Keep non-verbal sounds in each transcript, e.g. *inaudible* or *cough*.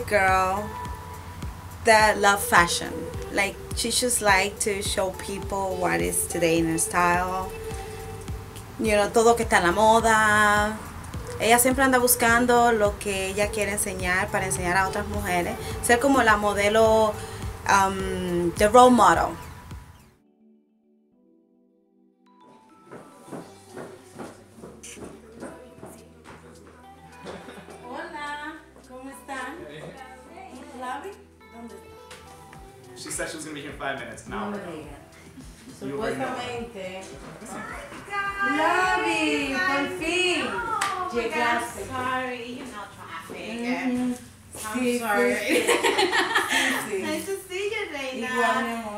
girl that love fashion. Like she just like to show people what is today in her style. You know, todo que está en la moda. Ella siempre anda buscando lo que ella quiere enseñar para enseñar a otras mujeres. Ser como la modelo, um, the role model. She said was gonna be here in five minutes. Now. No me digan. You already know. Supuestamente. Lavi, por fin. Llegaste. Sorry, you know traffic. Mhm. I'm Sí, sorry. sí, sí. *laughs* nice to see you, Reina. Igual, amor. Here,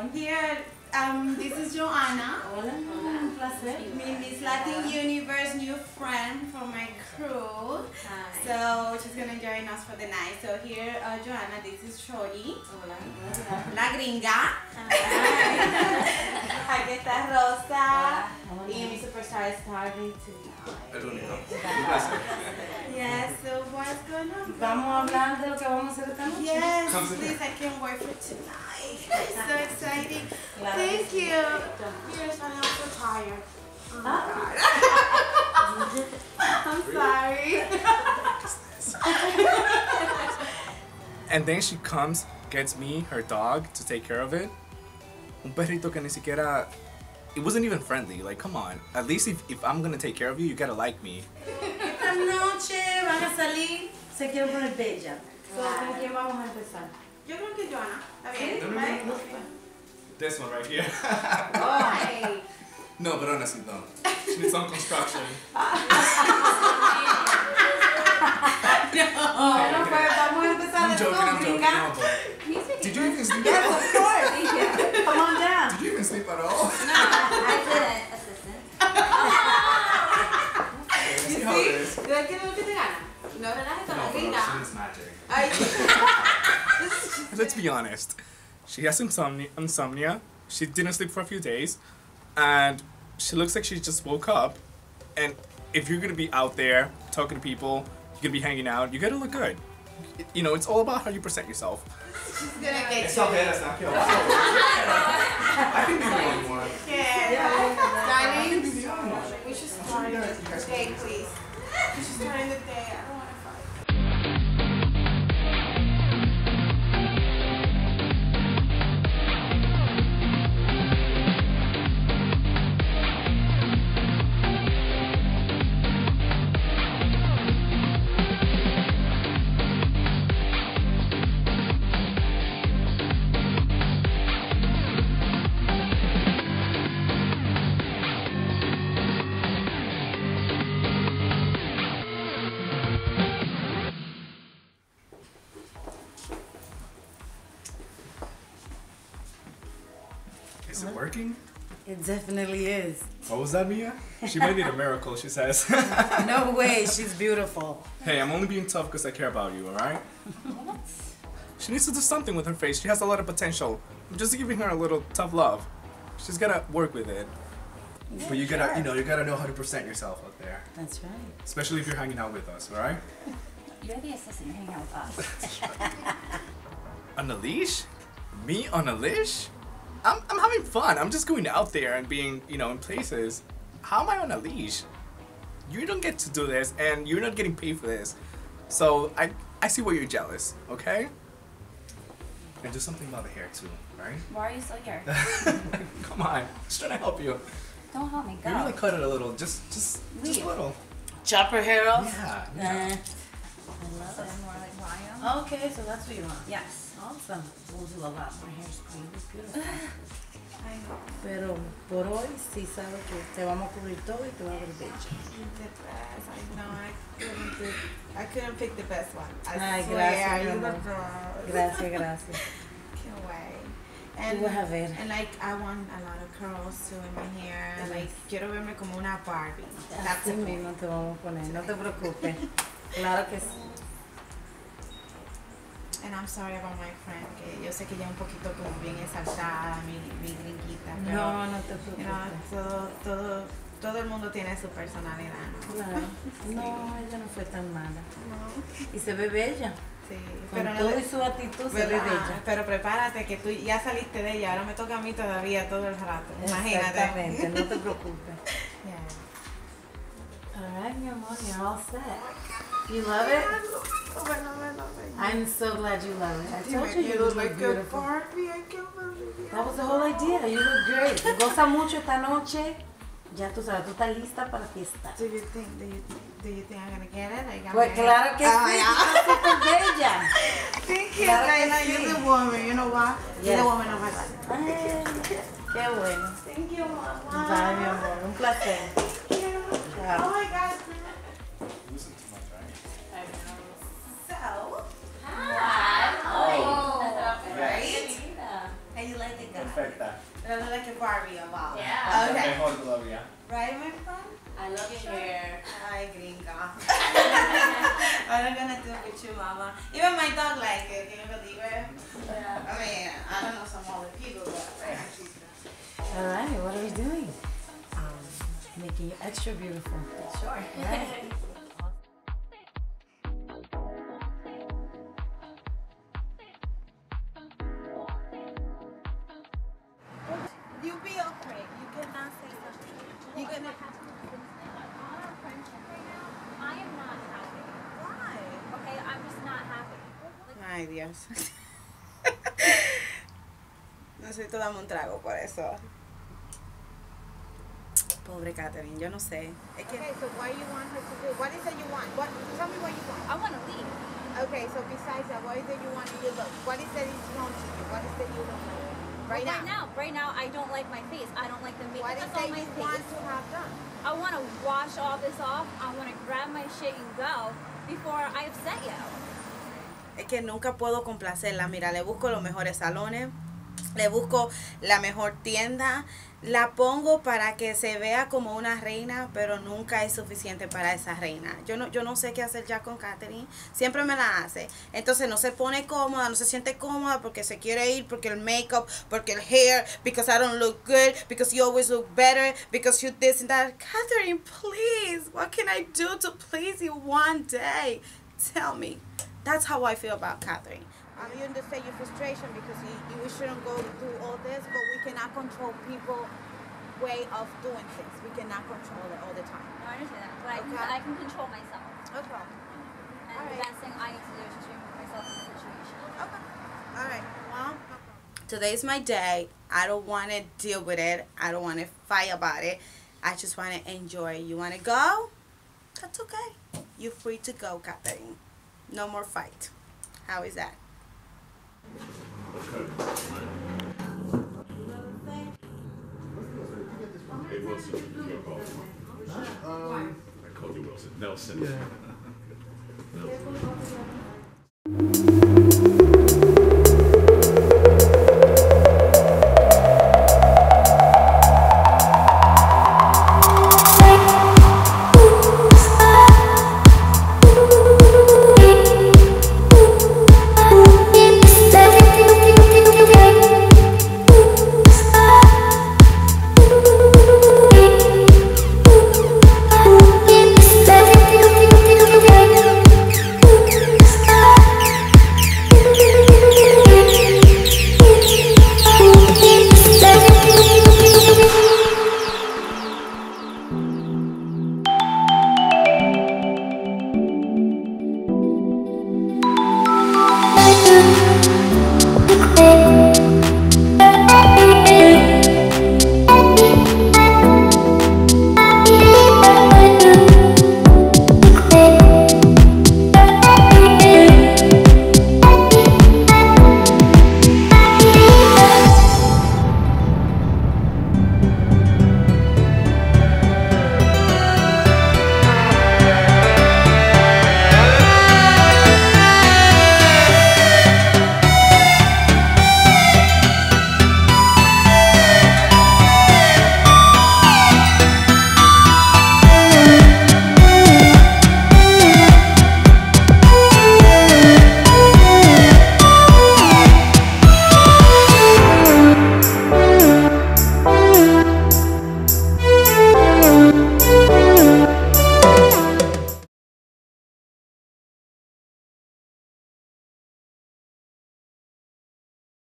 um, this is Joanna. Hola, un placer. Miss Latin Universe new friend from my crew. Hi. So she's gonna join us for the night. So here, uh, Joanna, this is Shorty, la gringa. *laughs* Aquí está Rosa. Y mi superstar is starting tonight. El único. Un placer. Yes, so what's going on? Vamos a hablar de lo que vamos a hacer esta noche. Yes, please, I can't wait for tonight. *laughs* It's so exciting. Claro Thank you. Yes, I'm so tired. Oh my Ah. God. *laughs* *laughs* I'm sorry. And then she comes, gets me, her dog, to take care of it. Un perrito que ni siquiera. It wasn't even friendly. Like, come on. At least if, if I'm gonna take care of you, you gotta like me. Esta noche van a salir, se quieren poner bella. So, ¿Con quién vamos a empezar? Yo creo que Joanna. ¿Está bien? No, no, This one right here. Ay. *laughs* no, but honestly, no. She needs some construction. *laughs* Bueno, pues vamos a empezar I'm de joking, I'm joking. No, but did you even sleep Yes, at of course. Come on down. Did you even sleep at all? I didn't, assistant. Let's see how it is. ¿Tú qué es lo que te gana? No relajes con No, la but no, she gringa. needs magic. Ay. Let's be honest. She has insomnia. Insomnia. She didn't sleep for a few days, and she looks like she just woke up. And if you're gonna be out there talking to people, you're gonna be hanging out. You gotta look good. You know, it's all about how you present yourself. She's gonna get It's you. okay. That's not kill. *laughs* I can be the only one. Yeah. I can be Darling, the only one. we should start the day, please. We should start the working? It definitely is. Oh, what was that, Mia? She might need a miracle. She says. *laughs* No *laughs* way, she's beautiful. Hey, I'm only being tough because I care about you, alright? She needs to do something with her face. She has a lot of potential. I'm just giving her a little tough love. She's gotta work with it. but you gotta, you know, you gotta know how to present yourself out there. That's right. Especially if you're hanging out with us, alright? You're the assistant, you're hanging out with us. *laughs* On a leash? Me on a leash? I'm, I'm having fun. I'm just going out there and being, you know, in places. How am I on a leash? You don't get to do this, and you're not getting paid for this. So I, I see why you're jealous, okay? And do something about the hair too, right? Why are you still here? *laughs* Come on, just trying to help you. Don't help me, go. Maybe like cut it a little, just, just, just a little. Chop her hair off? Yeah. Uh, yeah. I So love more like Ryan? Okay, so that's what you want. Yes. Awesome. We'll a lot more hairspray. Beautiful. Pero por hoy sí sabe que te vamos a cubrir todo y te va a ver. The best. I. I couldn't pick. I couldn't pick the best one. I Ay, swear. gracias. Gracias, *laughs* gracias. Wait. Tú And, vas a ver. and like I want a lot of curls too in my hair. Like quiero verme como una Barbie. Así mismo te vamos a poner, no te *laughs* preocupes. Claro que sí. And I'm sorry about my friend, que yo sé que ella es un poquito como bien exaltada, mi, mi gringuita. Pero, No, no te you know, preocupes. todo, todo todo el mundo tiene su personalidad. Claro. No, ella no fue tan mala. Y se ve bella. Sí, Con pero no todo le- y su actitud se ve bella. Pero prepárate que tú ya saliste de ella, ahora me toca a mí todavía todo el rato. Imagínate. Exactamente, no te *laughs* preocupes. Yeah. All right, mi amor, you're all set. You love it? I'm so glad you love it. I told you you look beautiful. That was the whole idea. You look great. Goza mucho esta noche. Ya tú sabes, tú estás lista para fiesta. Do you think do you do you think I'm gonna get it? Like, Pues claro que Oh, sí, yeah. súper bella. *laughs* Thank you, Claro sí. You're the woman. You know what? You're the woman of my life. Ay, qué bueno. Thank you, mama. Bye, mi amor. Un placer. Oh my God. All right, what are we doing? Um, making you extra beautiful. Sure. Right. You be okay. You cannot say something. You gonna. I am not happy. Why? Okay, I'm just not happy. Ay, Dios. *laughs* Necesito darme un trago por eso. Pobre Catherine, yo no sé. Es que Okay, so what you want her to do? What is it you want? What? Tell me what you want. I want to leave. Okay, so besides that, what is it you want in your look? What is it is wrong to you? What is it you don't like? Right right now. now, right now, I don't like my face. I don't like the What makeup is that's it on my you want face. to have done? I want to wash all this off. I want to grab my shit and go before I upset you. es que nunca puedo complacerla. Mira, le busco los mejores salones, le busco la mejor tienda, la pongo para que se vea como una reina, pero nunca es suficiente para esa reina. Yo no, yo no sé qué hacer ya con Catherine, siempre me la hace. Entonces no se pone cómoda, no se siente cómoda porque se quiere ir, porque el makeup, porque el hair, because I don't look good, because you always look better, because you this and that. Catherine, please, what can I do to please you one day? Tell me. That's how I feel about Catherine. Um, you understand your frustration because you, you shouldn't go through all this, but we cannot control people way of doing things. We cannot control it all the time. No, I understand that, but I, can, I can control myself. Okay. And the best thing I need to do is just remove myself from the situation. Okay. All right. Well, Today's my day. I don't want to deal with it. I don't want to fight about it. I just want to enjoy. You want to go? That's okay. You're free to go, Catherine. No more fight. How is that? Hey Wilson, you got a call from him. Um, I called you Wilson. Nelson. Nelson.